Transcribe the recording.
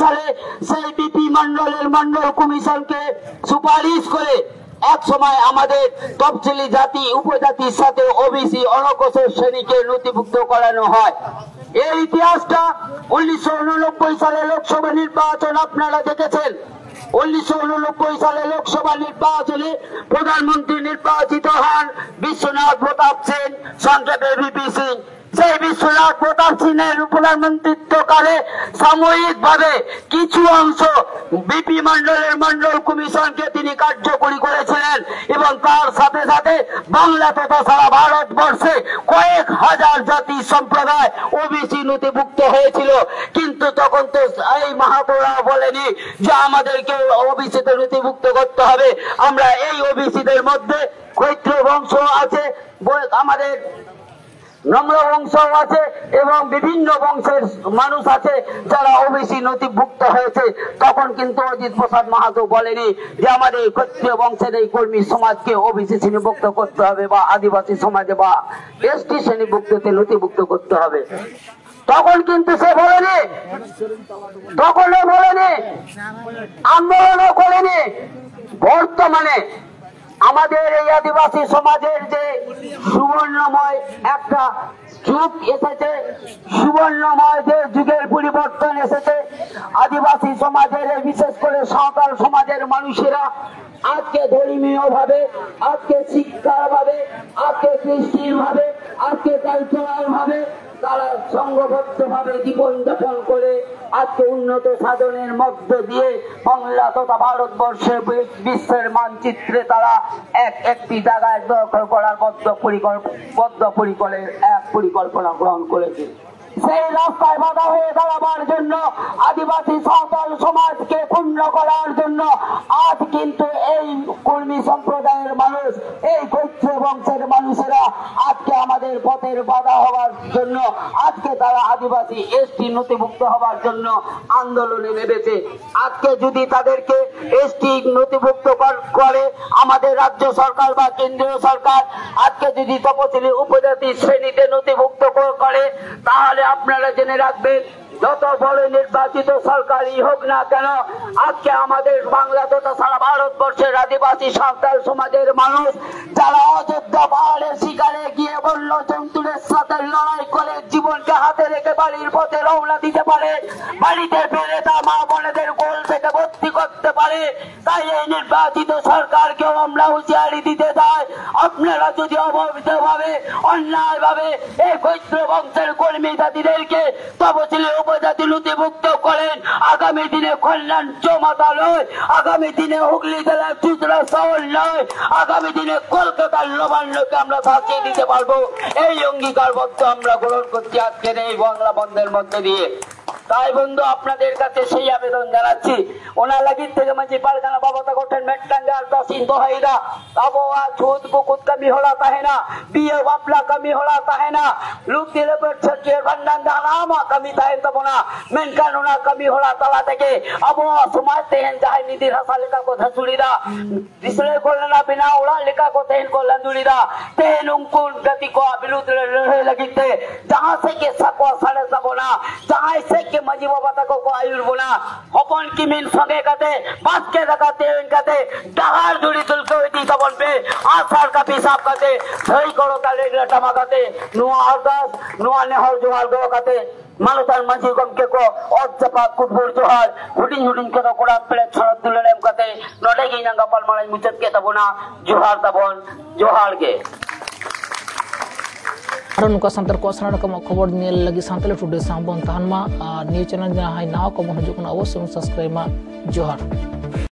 সালে সেই বিপি মন্ডলের মন্ডল কমিশনকে সুপারিশ করে এক সময় আমাদের তফসিলি জাতি, উপজাতির সাথে ওবিসি অনগ্রসর শ্রেণীকে নথিভুক্ত করানো হয়। এর ইতিহাসটা উনিশশো উননব্বই সালে লোকসভা নির্বাচন, আপনারা দেখেছেন। উনিশশো উননব্বই সালে লোকসভা নির্বাচনে প্রধানমন্ত্রী নির্বাচিত হন বিশ্বনাথ প্রতাপ সিং সংক্ষেপে ভিপি সিং সেই বিশ্বনাথ প্রতাপ সিংয়ের প্রধানমন্ত্রিত্বকালে সাময়িক ভাবে কিছু অংশ বিপি মন্ডলের মন্ডল কমিশনকে তিনি কার্যকরী করেছিলেন এবং তার সাথে সাথে বাংলা তথা সারা ভারতবর্ষে কয়েক হাজার জাতি সম্প্রদায় ওবিসি নথিভুক্ত হয়েছিল। কিন্তু তখন তো এই মহাপুরা বলেনি যে আমাদেরকে ওবিসিতে নথিভুক্ত করতে হবে। আমরা এই ওবিসিদের মধ্যে কৈত্র বংশ আছে আমাদের নম্র বংশ আছে এবং বিভিন্ন বংশের মানুষ আছে যারা ওবিসি নথিভুক্ত হয়েছে। তখন কিন্তু অজিত প্রসাদ মাহাতো বলেনি যে আমাদের এই ক্ষত্রিয় বংশের এই কর্মী সমাজকে ওবিসি শ্রেণীভুক্ত করতে হবে বা আদিবাসী সমাজে বা এসটি শ্রেণীভুক্ততে নথিভুক্ত করতে হবে। তখন কিন্তু সে বলেনি, তখনও বলেনি, আন্দোলনও করেনি। বর্তমানে আমাদের এই আদিবাসী সমাজের যে সুবর্ণময় একটা যুগ এসেছে, সুবর্ণময় যে যুগের পরিবর্তন এসেছে, আদিবাসী সমাজের বিশেষ করে সাঁওতাল সমাজের মানুষেরা আজকে ধর্মীয় ভাবে আজকে শিক্ষার ভাবে আজকে কৃষ্টির ভাবে আজকে কালচারাল ভাবে তারা সংঘবদ্ধ ভাবে জীবন যাপন করে আজকে উন্নত সাধনের মধ্য দিয়ে বাংলা তথা ভারতবর্ষের বিশ্বের মানচিত্রে তারা এক একটি জায়গায় দখল করার বদ্ধ পরিকলের এক পরিকল্পনা গ্রহণ করেছে। সেই রাস্তায় বাধা হয়ে দাঁড়াবার জন্য আদিবাসী সাঁওতাল সমাজকে পূর্ণ করার জন্য আজ কিন্তু এই কর্মী সম্প্রদায়ের মানুষ, এই কৈত্র বংশের মানুষেরা আজকে আমাদের পথের বাধা হওয়ার জন্য, আজকে তারা আদিবাসী এসটি নথিভুক্ত হওয়ার জন্য আন্দোলনে নেমেছে। আজকে যদি তাদেরকে এসটি নথিভুক্ত করে আমাদের রাজ্য সরকার বা কেন্দ্রীয় সরকার, আজকে যদি তপশিলি উপজাতি শ্রেণীতে নথিভুক্ত করে করে তাহলে আপনারা জেনে রাখবেন, যত বড় নির্বাচিত সরকারই হোক না কেন, আজকে আমাদের বাংলা তথা সারা ভারতবর্ষের আদিবাসী সাঁওতাল সমাজের মানুষ, যারা অযোধ্যা পাহাড়ের শিকারে গিয়ে বন্য জন্তুদের সাথে লড়াই করে জীবনকে হাতে রেখে বাড়ির পথে রওনা দিতে পারে, বাড়িতে ফিরে তার মা বোনেদের গোল থেকে ভর্তি করতে পারে, তাই এই নির্বাচিত সরকারকেও আমরা হুঁশিয়ারি দিতে চাই। আপনারা যদি অবহিত ভাবে অন্যায় ভাবে এই কৈত্র বংশের কর্মী জাতিদেরকে তপশিলি উপজাতি নথিভুক্ত করেন। আগামী দিনে কল্যাণ জমাতা নয় আগামী দিনে হুগলি জেলার চুতরা শহর নয়, আগামী দিনে কলকাতার নবান্নকে আমরা ফাঁকিয়ে দিতে পারব। এই অঙ্গীকারবদ্ধ আমরা গ্রহণ করছি আজকের এই বাংলা বন্ধের মধ্যে দিয়ে। তাই বন্ধু আপনাদের কাছে সেই আবেদন জানাচ্ছি ওনার লাগি থেকে মাঝে পারগানা বাবাতা গোঠেন মেট্টাঙ্গার দশিন দোহাইরা আবহাওয়া ছুত বুকুত কমি হলা তাহে না বিয়ে বাপলা কমি হলা তাহে না লোক দিলে পেট ছটিয়ে ভান্ডান জানামা কমি তাহে তব না মেনকান ওনা কমি হলা তালা থেকে আবহাওয়া সমাজ তেহেন যাহাই নিদির হাসা লেখা কথা চুড়িদা বিসলে করলে না বিনা ওড়া লেখা को तेहन को लंदुड़ीदा तेहन उनको गति को विरुद्ध लड़े लगिते जहाँ से के सकवा साढ़े सबोना जहाँ से के मजी बाबा तक को आयुर बोना हपन की मिन संगे कते बात के लगाते इनकते डहार जुड़ी तुल को दी सबन पे आसार का पिसाब कते सही करो ताले टमा कते नुआ अरदास नुआ नेहर जोहार गो कते মালতার মাঝি গমকে কো অজ্জাপা কুটবুর জোহার হুডিং হুডিং কে তো কোড়া পেলে ছড়া তুলে এম কাতে নডে গই নাঙ্গা পাল মালাই মুচত কে তাবনা জোহার তাবন জোহার গে ᱟᱨᱚ ᱱᱚᱝᱠᱟ ᱥᱟᱱᱛᱟᱲ ᱠᱚᱣᱟᱜ ᱥᱟᱱᱟᱢ ᱨᱚᱠᱚᱢᱟᱜ ᱠᱷᱚᱵᱚᱨ ᱧᱮᱞ ᱞᱟᱹᱜᱤᱫ ᱥᱟᱱᱛᱟᱲ ᱴᱩᱰᱮ ᱥᱟᱶ ᱵᱚᱱ ᱛᱟᱦᱮᱱ ᱢᱟ ᱟᱨ ᱱᱤᱭᱟᱹ ᱪᱮᱱᱮᱞ ᱡᱟᱦᱟᱸᱭ ᱱᱟᱣᱟ ᱠᱚᱵᱚᱱ ᱦᱤᱡᱩᱜ ᱠᱟᱱᱟ ᱚᱵᱚᱥᱥᱳᱭ ᱵᱚᱱ ᱥᱟᱵᱥᱠᱨᱟᱭᱤᱵ ᱢᱟ ᱡᱚᱦᱟᱨ